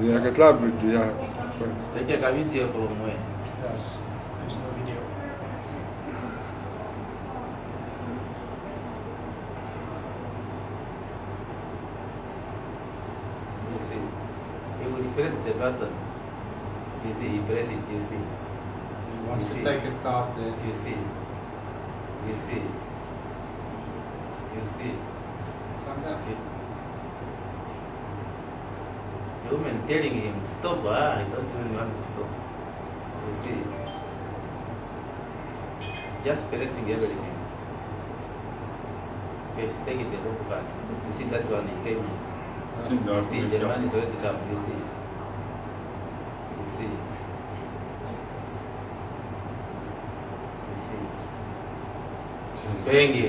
Yeah, get lab with yeah. Take a video from where? Yes, there's no video. You see. He will press the button. You see, he press it, you see. He wants You to see. take a card there. You see. You see. You see. Come back. The woman telling him, stop, ah, I don't even want to stop. You see. Just pressing everything. Yes, take it the wrong part. You see that one he gave me. You see, the man is already come, you see. You see. You see. She's paying you.